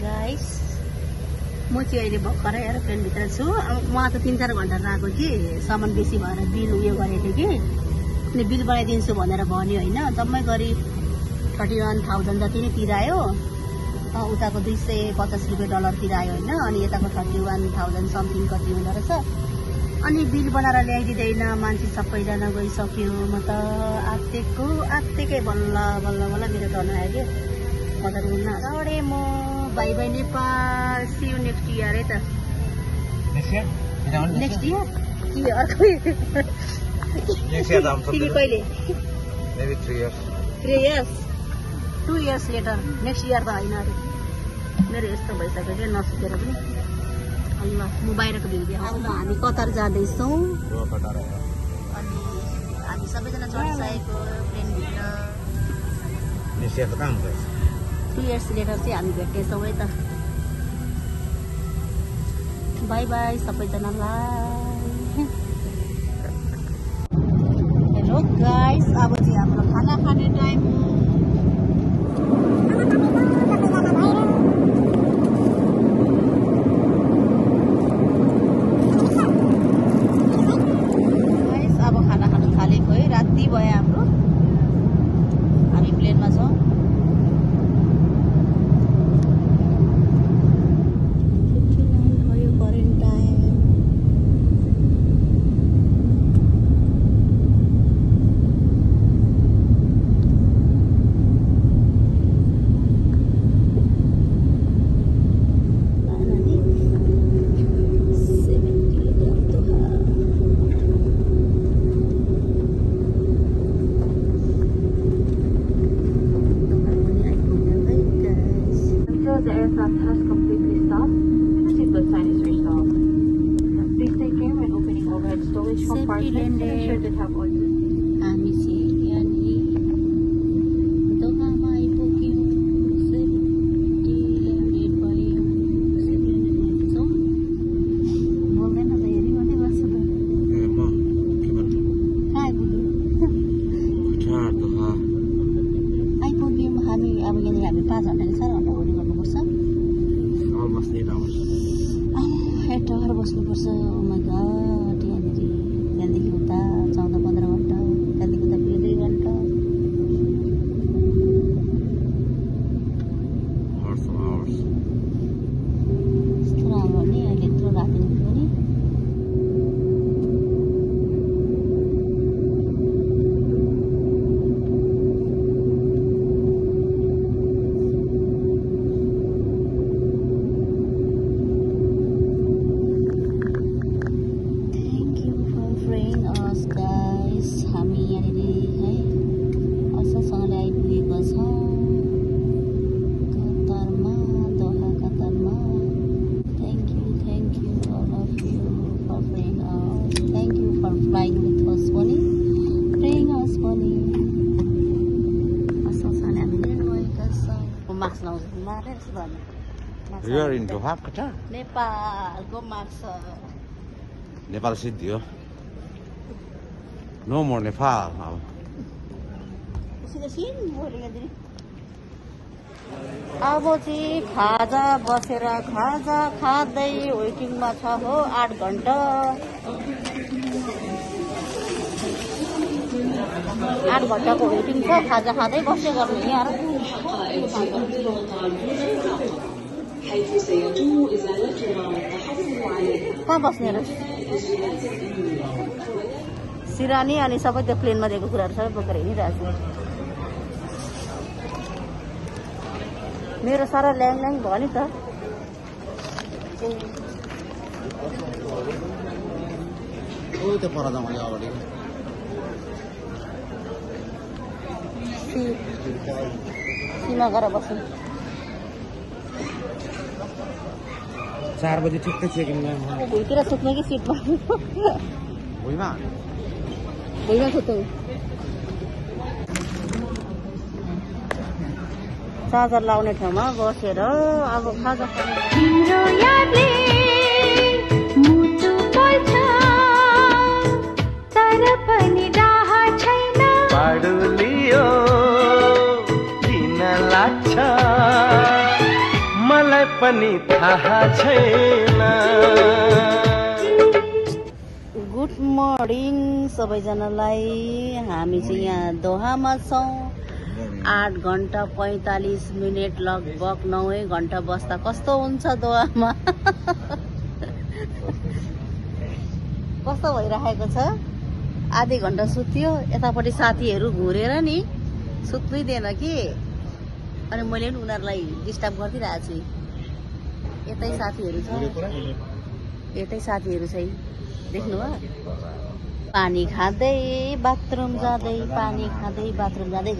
Guys म चाहिँ अहिले भर्खरै एरोप्लेनभित्र छु। उहाँ त तिन चार घन्टा गएको कि सामान बेसी भएर बिल उयो गरेको थिएँ कि। अनि बिल बनाइदिन्छु भनेर भन्यो होइन। जम्मै गरी थर्टी वान थाउजन्ड जति नै तिरायो। उताको दुई सय पचास रुपियाँ डलर तिरायो होइन। अनि यताको थर्टी वान थाउजन्ड समथिङ कति हुँदो रहेछ। अनि बिल बनाएर ल्याइदिँदैन। मान्छे सबैजना गइसक्यो। म त आत्तिको आत्तिकै बल्ल बल्ल बल्ल मेरो टर्न आयो कि। म त रुन्न डढेँ म bye bye Nepal see you next year है त नेक्स्ट इयर कि अर्को Next year तिमी सक्दैनौँ। कहिले Maybe three years. Three years two years later next year त होइन अरे मेरो यस्तो भइसक्यो कि नसुकेर पनि ल म बाहिरको अब हामी कतार जाँदैछौँ. अनि हामी सबैजना चढिसकेको प्लेनभित्र Next year त कहाँ हुन्छ टु इयर्स लेटर चाहिँ हामी भेट्नेछौँ है त बाई बाई सबैजनालाई हेलो गाइस अब दोकानमा आइपुग्यौँ बोल्दैन त गर्छु के भन्नु कहाँ आइपुग्यौँ हामी अब यहाँनिर हामी पाँच घन्टा कि चार घन्टा गर्नुपर्छ almost eight hours. Flying with us पनि फ्रेङ अस पनि। असलसँगले हामी लिएर गएका छौँ मार्क्स लाउँछ मारेर यस्तो भन्नु You are in Doha, Qatar? नेपालको मार्क्स Nepal सिद्धि हो। No more Nepal अब। अब चाहिँ खाजा बसेर खाजा खाँदै वेटिङमा छ हो आठ घन्टा। आठ घन्टाको वेटिङ छ खाजा खाँदै बस्यो गर्नु यहाँ कहाँ बस्ने सिरानी अनि सबै त्यो प्लेनमा दिएको कुराहरू सबै बोकेर हिँडिरहेको छु मेरो सारा ल्याङ ल्याङ भयो नि त अगाडि सीमा गएर चार बजी ठिक्कै चेकिङ भुइँतिर सुत्ने कि सिटमा भुइँमा भुइँमा सुत्नु चार्जर लाउने ठाउँमा बसेर अब खाजा मलाई पनि थाहा छैन। गुड मर्निङ सबैजनालाई। हामी चाहिँ यहाँ दोहामा छौँ। आठ घन्टा पैँतालिस मिनट लगभग नौै घन्टा बस्दा कस्तो हुन्छ दोहामा? कस्तो भइरहेको छ? आधी घन्टा सुत्यो यतापट्टि साथीहरू घुरेर नि सुत्नै दिएन कि? अनि मैले पनि उनीहरूलाई डिस्टर्ब गरिदिइरहेको छु। यतै साथीहरू छ। यतै साथीहरू छ है। देख्नुभयो पानी खाँदै बाथरुम जाँदै पानी खाँदै बाथरुम जाँदै